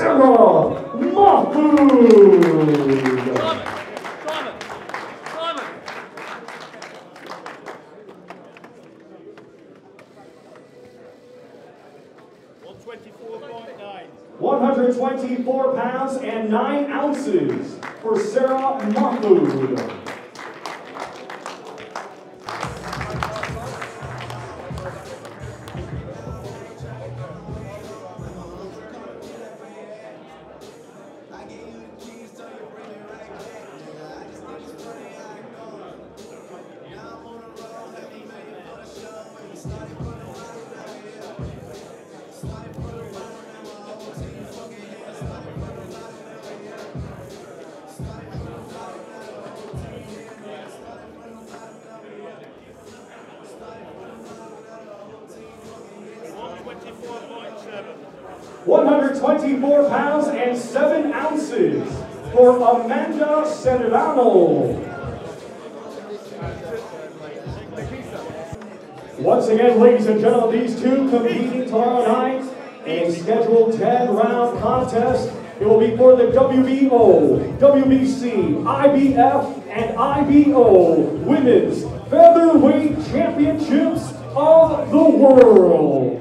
Simon! Simon! One twenty-four nine. 124 pounds and 9 ounces for Sarah Mahfoud. 124 pounds and 7 ounces for Amanda Serrano. Once again, ladies and gentlemen, these two competing tomorrow night in a scheduled 10 round contest. It will be for the WBO, WBC, IBF, and IBO Women's Featherweight Championships of the World.